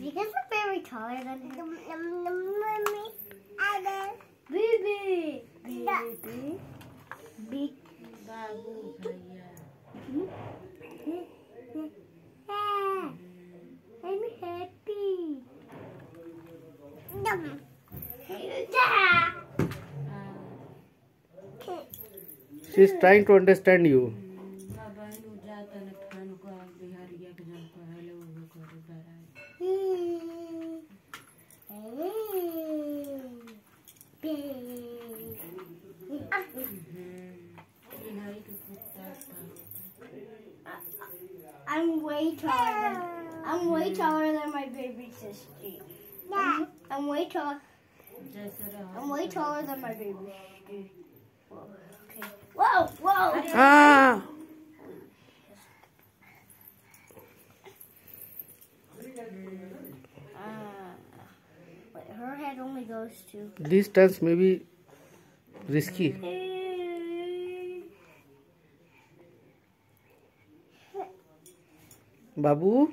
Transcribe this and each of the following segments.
Because I'm very taller than her. Baby. Baby. Big. Babu. I'm happy. Yum. She's trying to understand you. Ah. I'm way taller than I'm way taller than my baby sister. I'm, I'm way taller. I'm way taller than my baby sister. Whoa, okay. whoa, whoa! Ah. Goes to. These turns may be risky. Babu,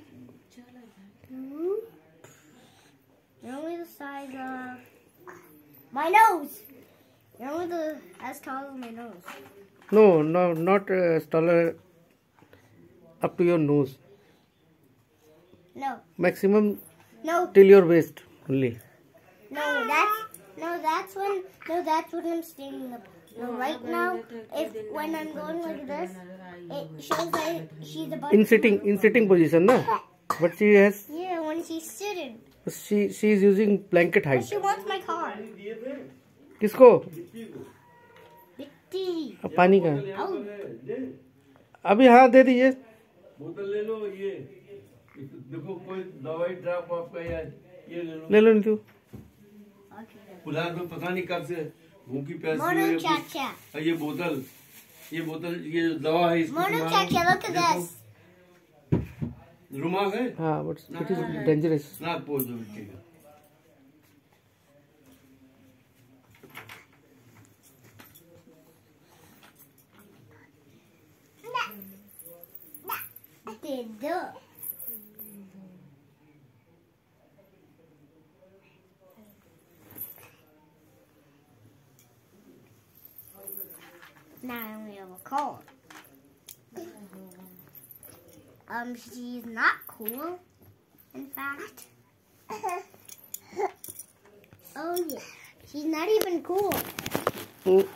You're only the size of my nose. You're only the as tall as my nose. no, no, not uh, taller up to your nose. No, Maximum no, till your waist only. no. That's no. That's when no. That's when I'm standing up. No, right now, if when I'm going like this, it shows that she's about. In sitting, in sitting position, na. But she has, Yeah, when she's sitting. she she is using blanket But height. she wants my car. किसको Bitty. अब पानी का Oh, अभी हाँ दे दीजिए बोतल ले लो ये देखो कोई दवाई ड्रॉप आपका या ये ले लो ले लो नीतू okay. उधार में पता नहीं कब से भूखी प्यास ये बोतल ये बोतल ये दवा है रुमाल है? डेंजरस ना दो। Now I only have a car. Um, she's not cool. In fact. oh yeah, she's not even cool. Mm,